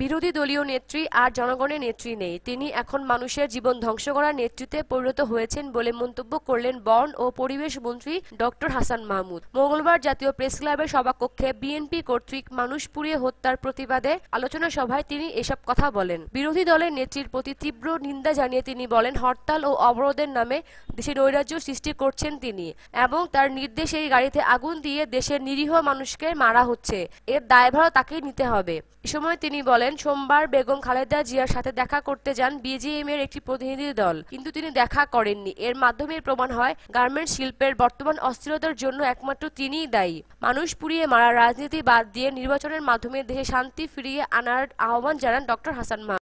বিরোধী দলীয় নেত্রী আর জনগণের নেত্রী নেই। তিনি এখন মানুষের জীবন ধ্বংস করার নেতৃত্বে পরিণত হয়েছেন বলে মন্তব্য করলেন বন ও পরিবেশ মন্ত্রী ডক্টর হাসান মাহমুদ। মঙ্গলবার জাতীয় প্রেস ক্লাবের সভাকক্ষে বিএনপি কর্তৃক মানুষ পুড়িয়ে হত্যার প্রতিবাদে আলোচনা সভায় তিনি এসব কথা বলেন। বিরোধী দলের নেত্রীর প্রতি তীব্র নিন্দা জানিয়ে তিনি বলেন, হরতাল ও অবরোধের নামে দেশে নৈরাজ্য সৃষ্টি করছেন তিনি এবং তার নির্দেশে এই গাড়িতে আগুন দিয়ে দেশের নিরীহ মানুষকে মারা হচ্ছে। এর দায়ভার তাকেই নিতে হবে। এ সময় তিনি বলেন সোমবার বেগম খালেদা জিয়ার সাথে দেখা করতে যান বিজিএম এর একটি প্রতিনিধি দল। কিন্তু তিনি দেখা করেননি। এর মাধ্যমে প্রমাণ হয় গার্মেন্ট শিল্পের বর্তমান অস্থিরতার জন্য একমাত্র তিনিই দায়ী। মানুষ পুড়িয়ে মারা, রাজনীতি বাদ দিয়ে নির্বাচনের মাধ্যমে দেশে শান্তি ফিরিয়ে আনার আহ্বান জানান ডক্টর হাসান মাহমুদ।